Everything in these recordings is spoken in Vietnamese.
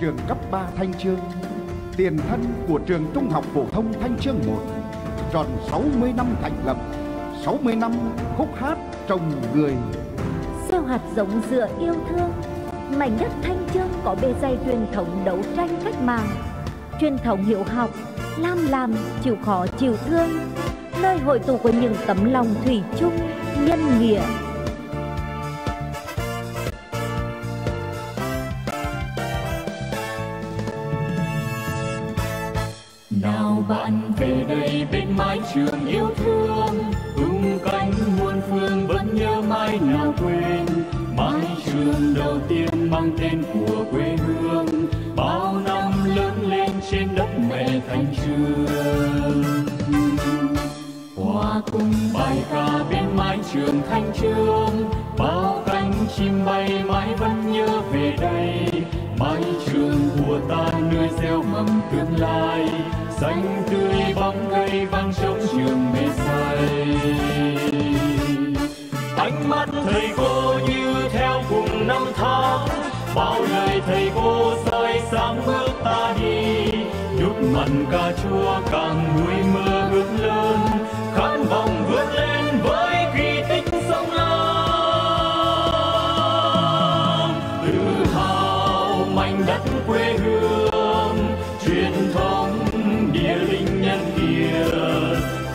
trường cấp 3 Thanh Chương, tiền thân của trường Trung học phổ thông Thanh Chương 1, tròn 60 năm thành lập, 60 năm khúc hát trồng người. Gieo hạt giống dựa yêu thương, mảnh đất Thanh Chương có bề dày truyền thống đấu tranh cách mạng, truyền thống hiệu học, lam làm, chịu khó chịu thương, nơi hội tụ của những tấm lòng thủy chung, nhân nghĩa. Bạn về đây bên mái trường yêu thương. Tung cánh muôn phương vẫn nhớ mãi nào quên. Mái trường đầu tiên mang tên của quê hương. Bao năm lớn lên trên đất mẹ thành trường. Hòa cùng bài ca bên mái trường thanh trường. Bao cánh chim bay mãi vẫn nhớ về đây. Mái trường của ta nơi gieo mầm tương lai. Xanh tươi bóng cây vang trong trường mê say ánh mắt thầy cô như theo cùng năm tháng. Bao lời thầy cô soi sáng bước ta đi. Nhúc mặn cà chua càng nuôi mơ ước lớn. Khát vọng vươn lên với kỳ tích sông lam. Tự hào mảnh đất quê hương truyền thống địa linh nhân kiệt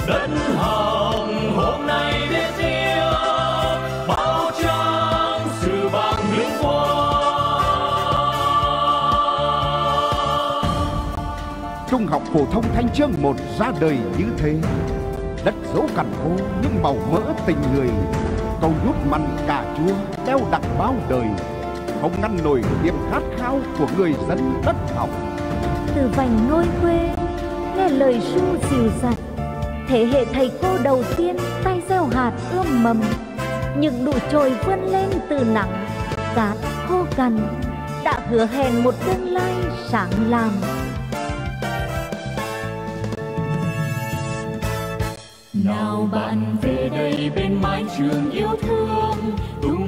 đất hồng hôm nay biết yêu bao trang sự vàng vinh quang Trung học phổ thông Thanh chương một ra đời như thế. Đất dấu cằn khô những màu mỡ tình người, câu nhút mặn cà chua đeo đặc bao đời, không ngăn nổi niềm khát khao của người dân đất học từ vành nôi quê, nghe lời ru dìu dặt. Thế hệ thầy cô đầu tiên tay gieo hạt ươm mầm, những nụ trồi vươn lên từ nắng cát khô cằn, đã hứa hẹn một tương lai sáng làm nào bạn về đây bên mái trường yêu thương tung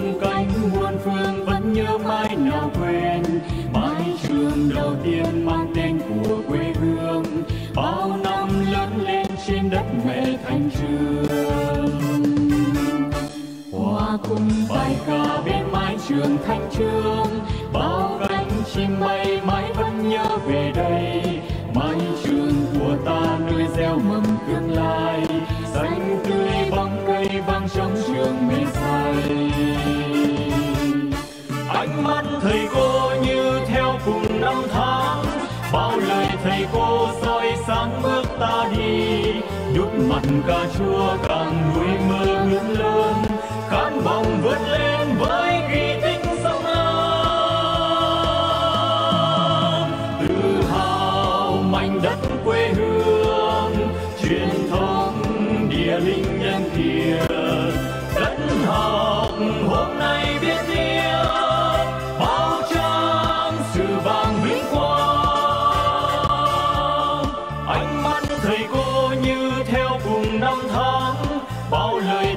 đầu tiên mang tên của quê hương. Bao năm lớn lên trên đất mẹ thanh trường. Hòa cùng bài ca bên mái trường thanh trường. Bao cánh chim bay mãi vẫn nhớ về đây. Mái trường của ta nơi gieo mầm tương lai. Nhút mặt cà chua càng nuôi mơ ước lớn, khát vọng vươn lên với kỳ tích sông Lam tự hào mảnh đất quê hương, truyền thống địa linh nhân kiệt đất học hôm nay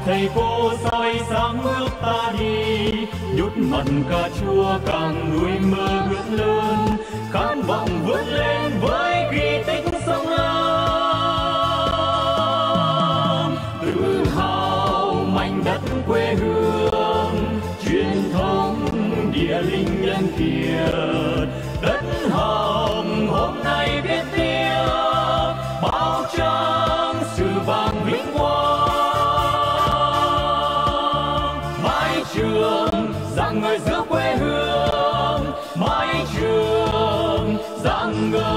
thầy cô soi sáng bước ta đi, nhút mặn cà chua càng nuôi mơ ước lớn. Khát vọng vươn lên với kỳ tích sông Lam. Tự hào mảnh đất quê hương, truyền thống địa linh nhân kiệt. Đất hồng hôm nay biết tiếng, bao trang sự vàng vinh quang người giữa quê hương mái trường dặn người